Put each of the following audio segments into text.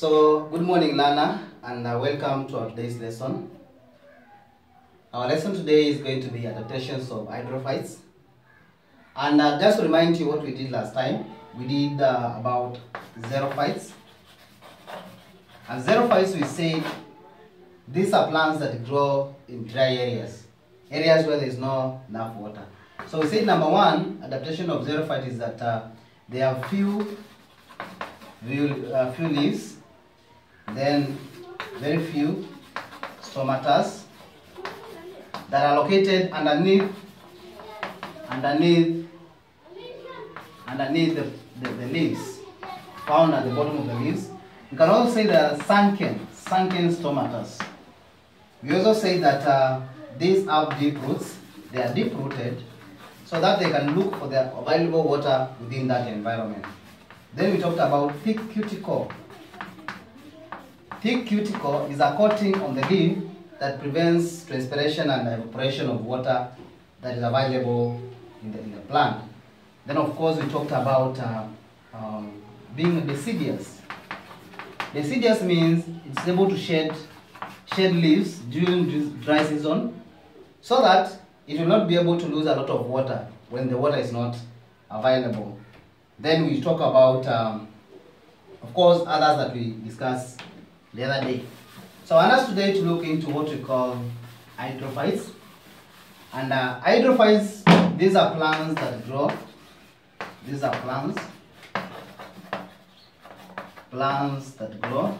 So, good morning, Lana, and uh, welcome to our today's lesson. Our lesson today is going to be adaptations of hydrophytes. And uh, just to remind you what we did last time, we did uh, about xerophytes. And xerophytes, we said these are plants that grow in dry areas, areas where there is no enough water. So we said number one adaptation of xerophyte is that uh, they have few, few, uh, few leaves, then very few stomatas that are located underneath underneath underneath the, the, the leaves found at the bottom of the leaves. You can also say there are sunken sunken stomatas we also say that uh, these have deep roots. They are deep rooted so that they can look for the available water within that environment. Then we talked about thick cuticle Thick cuticle is a coating on the leaf that prevents transpiration and evaporation of water that is available in the, in the plant. Then of course we talked about uh, um, being deciduous. Deciduous means it's able to shed, shed leaves during dry season so that it will not be able to lose a lot of water when the water is not available. Then we talk about, um, of course, others that we discussed the other day. So I want us today to look into what we call hydrophytes. And uh, hydrophytes, these are plants that grow. These are plants. Plants that grow.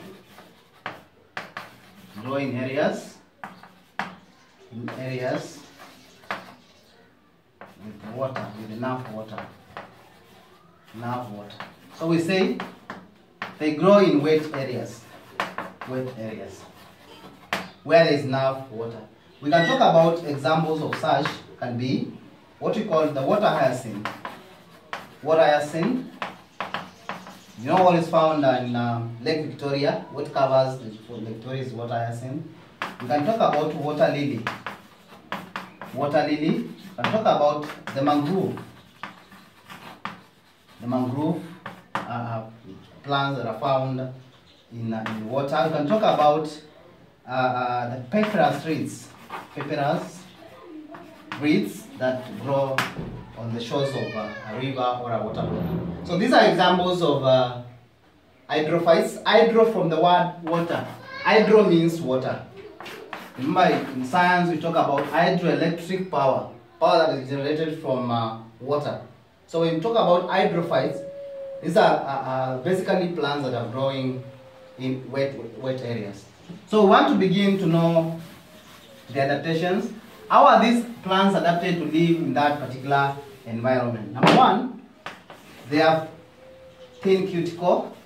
Grow in areas. In areas with water, with enough water. Enough water. So we say they grow in wet areas wet areas where there is enough water. We can talk about examples of such can be what we call the water hyacinth. Water hyacinth, you know what is found in um, Lake Victoria, what covers Lake Victoria is water hyacinth. We can talk about water lily. Water lily, we can talk about the mangrove. The mangrove uh, plants that are found in, uh, in water. We can talk about uh, uh, the papyrus reeds, papyrus reeds that grow on the shores of uh, a river or a water body. So these are examples of uh, hydrophytes. Hydro from the word water. Hydro means water. Remember in science we talk about hydroelectric power, power that is generated from uh, water. So when we talk about hydrophytes, these are uh, basically plants that are growing in wet, wet areas. So we want to begin to know the adaptations. How are these plants adapted to live in that particular environment? Number one, they have thin cuticle.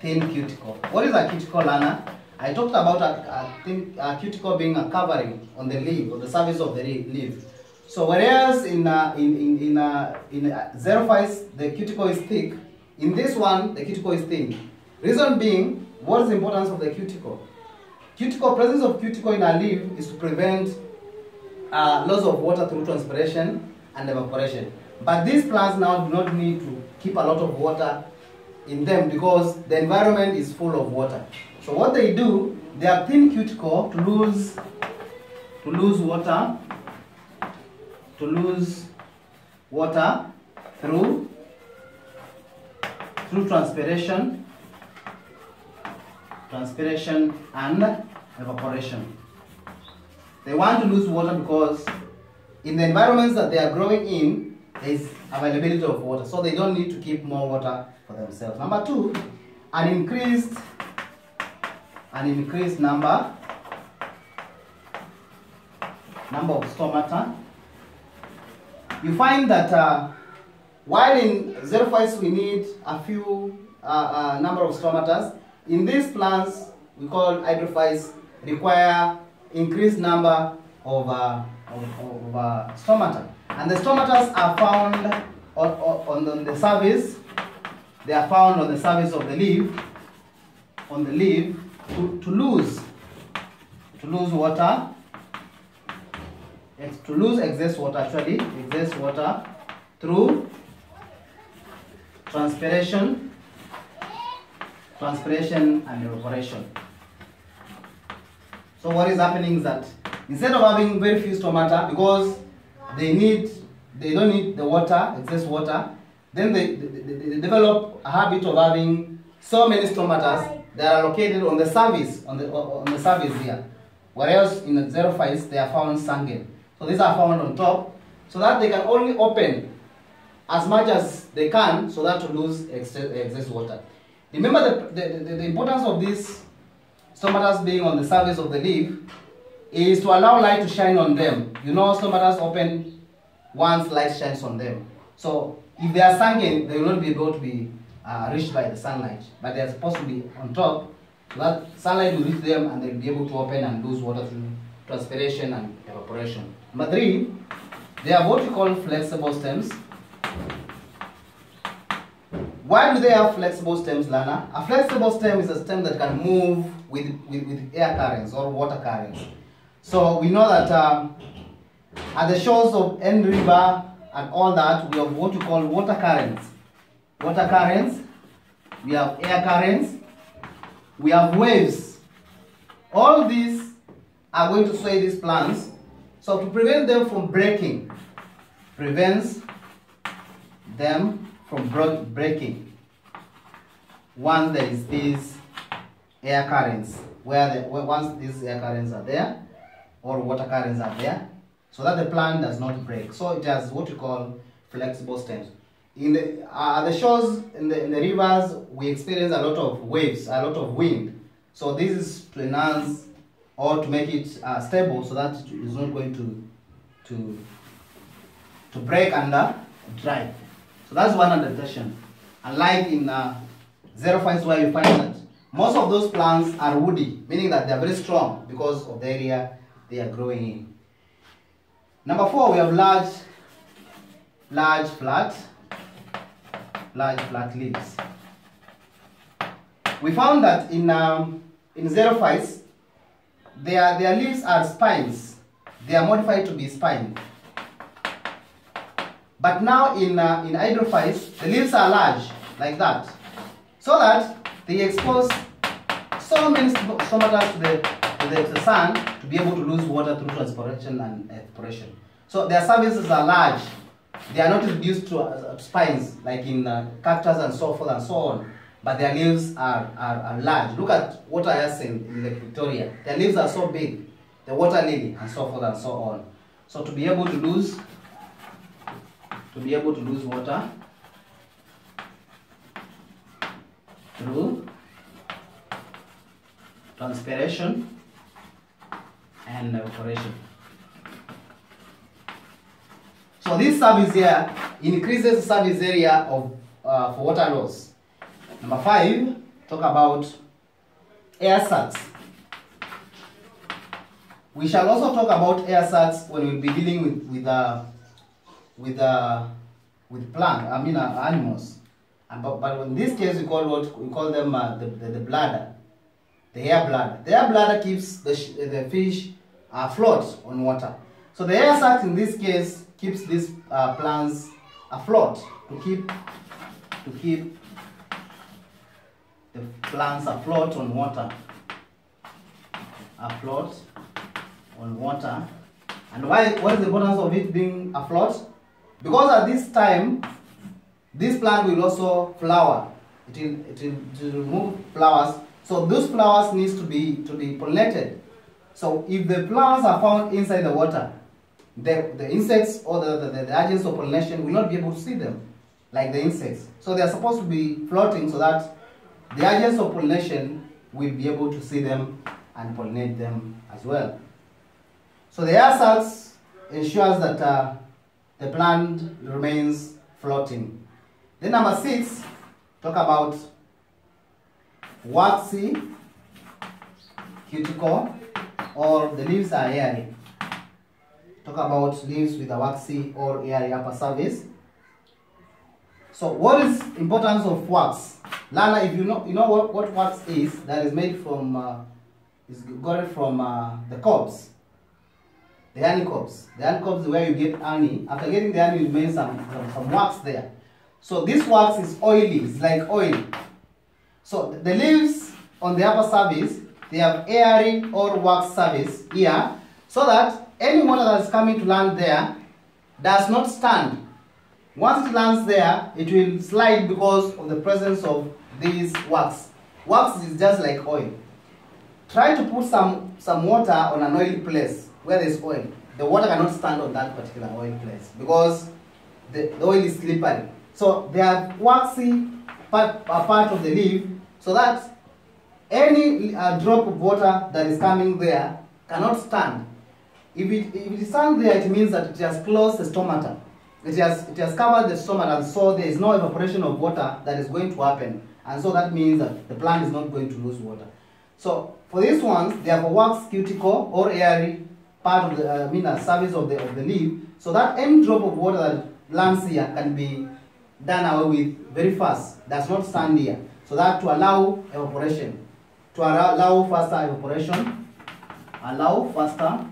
Thin cuticle. What is a cuticle, Lana? I talked about a, a, thin, a cuticle being a covering on the leaf, or the surface of the leaf. So whereas in uh, in in in, uh, in uh, xerophytes the cuticle is thick, in this one the cuticle is thin. Reason being, what is the importance of the cuticle? Cuticle, presence of cuticle in a leaf is to prevent uh, loss of water through transpiration and evaporation. But these plants now do not need to keep a lot of water in them because the environment is full of water. So what they do, they have thin cuticle to lose to lose water to lose water through through transpiration transpiration and evaporation. They want to lose water because in the environments that they are growing in, there is availability of water. So they don't need to keep more water for themselves. Number two, an increased an increased number number of stomata. You find that uh, while in xerophytes we need a few uh, uh, number of stomatas, in these plants, we call hydrophytes, require increased number of, uh, of, of uh, stomata. And the stomatas are found on, on, the surface, they are found on the surface of the leaf, on the leaf, to, to lose, to lose water, to lose excess water actually, excess water through transpiration transpiration and evaporation. So what is happening is that instead of having very few stomata, because they need, they don't need the water, excess water, then they, they, they, develop a habit of having so many stomatas that are located on the surface, on the, on the surface here. Whereas in the xerophytes, they are found sunken. So these are found on top, so that they can only open as much as they can so that to lose excess, excess water. Remember the, the, the, the importance of these stomatas being on the surface of the leaf is to allow light to shine on them. You know stomatas open once light shines on them. So if they are sunken, they will not be able to be uh, reached by the sunlight. But they are supposed to be on top that sunlight will reach them and they'll be able to open and lose water through transpiration and evaporation. Number three, they have what we call flexible stems. Why do they have flexible stems, Lana? A flexible stem is a stem that can move with, with, with air currents or water currents. So we know that um, at the shores of N River and all that, we have what we call water currents. Water currents, we have air currents, we have waves. All these are going to sway these plants. So to prevent them from breaking, prevents them from breaking. Once there is these air currents, where the, once these air currents are there, or water currents are there, so that the plant does not break. So it has what we call flexible stems. In the, uh, the shores, in the, in the rivers, we experience a lot of waves, a lot of wind. So this is to enhance or to make it uh, stable so that it is not going to, to, to break under dry. So that's one adaptation. Unlike in uh, xerophytes where you find that most of those plants are woody, meaning that they are very strong because of the area they are growing in. Number four, we have large, large flat, large flat leaves. We found that in, um, in xerophytes, their, their leaves are spines. They are modified to be spine. But now in, uh, in hydrophytes, the leaves are large, like that. So that they expose so many stomata to the, to the, to the sun to be able to lose water through transpiration and evaporation. So their surfaces are large. They are not reduced to uh, spines like in uh, cactus and so forth and so on. But their leaves are, are, are large. Look at water hyacinth in Lake Victoria. Their leaves are so big. The water lily and so forth and so on. So to be able to lose to be able to lose water through transpiration and evaporation. So this surface here increases service area of uh, for water loss. Number five, talk about air sacs. We shall also talk about air sacs when we'll be dealing with with uh, with uh, with plant. I mean uh, animals. And, but, but in this case, we call what we call them uh, the, the, the bladder, the air bladder. The air bladder keeps the the fish afloat on water. So the air sac in this case keeps these uh, plants afloat to keep to keep the plants afloat on water afloat on water and why what is the importance of it being afloat because at this time this plant will also flower it will, it will, it will remove flowers so those flowers needs to be to be pollinated so if the flowers are found inside the water the, the insects or the, the, the agents of pollination will not be able to see them like the insects. So they are supposed to be floating so that the agents of pollination will be able to see them and pollinate them as well. So the air sacs ensures that uh, the plant remains floating. Then number six, talk about waxy cuticle or the leaves are hairy talk about leaves with a waxy or airy upper surface. So what is importance of wax? Lana, if you know you know what, what wax is, that is made from uh, is got it from uh, the cobs. The honey cobs. The honey cobs is where you get honey. After getting the honey, you make some, some, some wax there. So this wax is oily, it's like oil. So the leaves on the upper surface, they have airy or wax surface here, so that any water that is coming to land there does not stand. Once it lands there, it will slide because of the presence of these wax. Wax is just like oil. Try to put some, some water on an oily place where there's oil. The water cannot stand on that particular oil place because the, the oil is slippery. So they have waxy part, part of the leaf so that any uh, drop of water that is coming there cannot stand. If it, if it stands there, it means that it has closed the stomata. It has, it has covered the stomata, and so there is no evaporation of water that is going to happen. And so that means that the plant is not going to lose water. So for these ones, they have a wax cuticle or airy part of the uh, I mean, a surface of the of the leaf, so that any drop of water that lands here can be done away with very fast. Does not stand here, so that to allow evaporation, to allow, faster evaporation, allow faster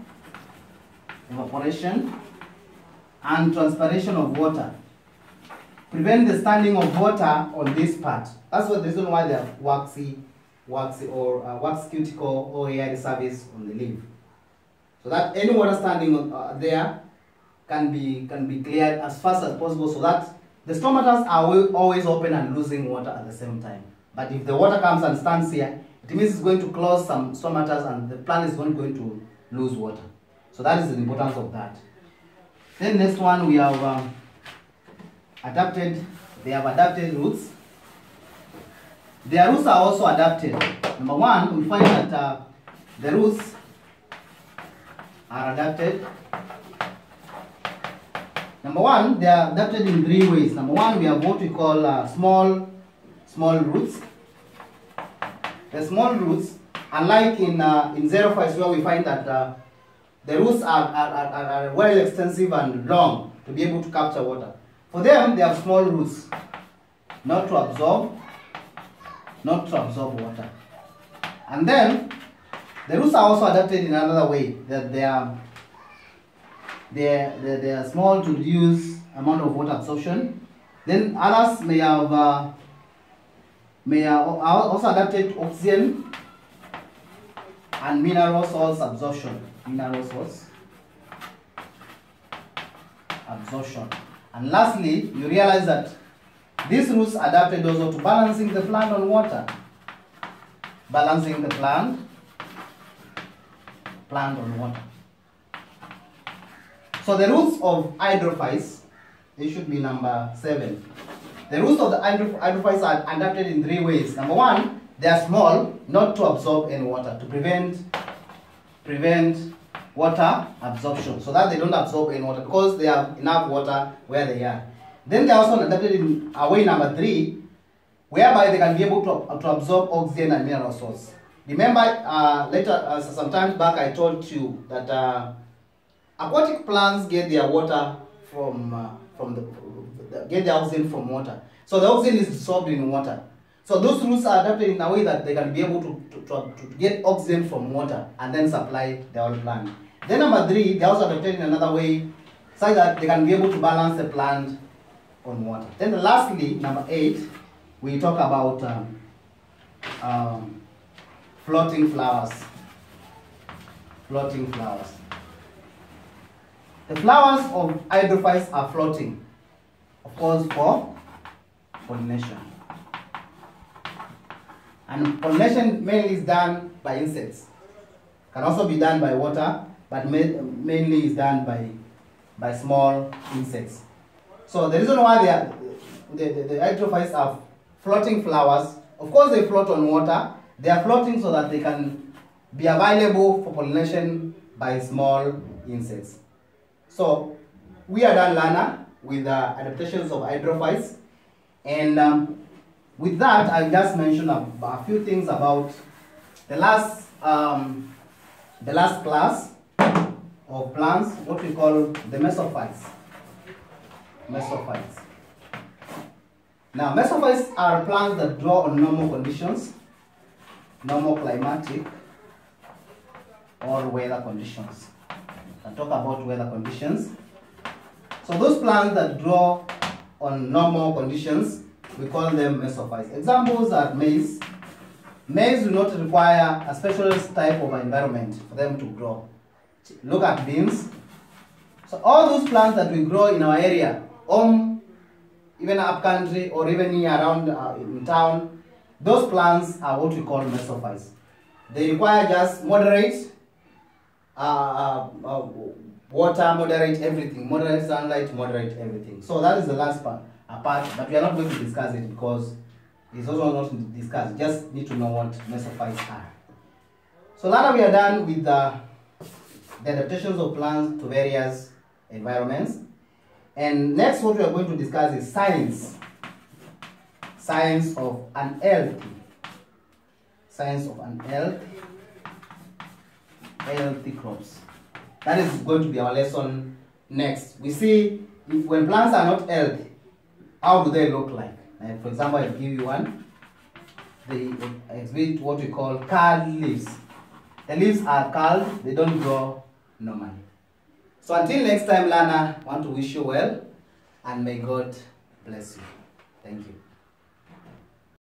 evaporation and transpiration of water. Prevent the standing of water on this part. That's what the reason why they have waxy, waxy or uh, wax cuticle or airy surface on the leaf. So that any water standing uh, there can be can be cleared as fast as possible so that the stomatas are always open and losing water at the same time. But if the water comes and stands here, it means it's going to close some stomatas and the plant is not going to lose water. So that is the importance of that. Then next one we have um, adapted, they have adapted roots. Their roots are also adapted. Number one, we find that uh, the roots are adapted. Number one, they are adapted in three ways. Number one, we have what we call uh, small, small roots. The small roots, unlike in uh, in xerophytes where we find that uh, the roots are, are, are, are well extensive and long to be able to capture water. For them, they have small roots, not to absorb, not to absorb water. And then, the roots are also adapted in another way, that they are, they they they are small to reduce amount of water absorption. Then others may have, uh, may have are also adapted to oxygen and mineral salts absorption. Mineral salts absorption. And lastly, you realize that these roots adapted also to balancing the plant on water. Balancing the plant, plant on water. So the roots of hydrophytes, they should be number seven. The roots of the hydro- hydrophytes are adapted in three ways. Number one, they are small, not to absorb any water, to prevent prevent water absorption, so that they don't absorb any water because they have enough water where they are. Then they are also adapted in a way number three, whereby they can be able to, to absorb oxygen and mineral salts. Remember, uh, later, uh, sometimes back, I told you that uh, aquatic plants get their water from uh, from the get their oxygen from water. So the oxygen is dissolved in water. So those roots are adapted in a way that they can be able to, to, to, to get oxygen from water and then supply the whole plant. Then number three, they also adapted in another way so that they can be able to balance the plant on water. Then lastly, number eight, we talk about um, um, floating flowers. Floating flowers. The flowers of hydrophytes are floating, of course, for pollination. And pollination mainly is done by insects. Can also be done by water, but mainly is done by, by small insects. So the reason why they are, the, the, the hydrophytes are floating flowers, of course they float on water. They are floating so that they can be available for pollination by small insects. So we are done, Lana, with the adaptations of hydrophytes. And um, with that, I'll just mention a, a few things about the last, um, the last class of plants, what we call the mesophytes. Mesophytes. Now, mesophytes are plants that grow on normal conditions, normal climatic or weather conditions. I'll talk about weather conditions. So those plants that grow on normal conditions, we call them mesophytes. Examples are maize. Maize do not require a specialist type of environment for them to grow. Look at beans. So all those plants that we grow in our area, home, even up country, or even around uh, in town, those plants are what we call mesophytes. They require just moderate uh, uh, uh, water, moderate everything, moderate sunlight, moderate everything. So that is the last part, a part, but we are not going to discuss it because it's also not discussed. You just need to know what mesophytes are. So now that we are done with the, the adaptations of plants to various environments, and next what we are going to discuss is science. Science of an unhealthy. Science of an unhealthy healthy crops. That is going to be our lesson next. We see when plants are not healthy, how do they look like? Like for example, I'll give you one. They exhibit what we call curled leaves. The leaves are curled, they don't grow normally. So until next time, Lana, I want to wish you well and may God bless you. Thank you.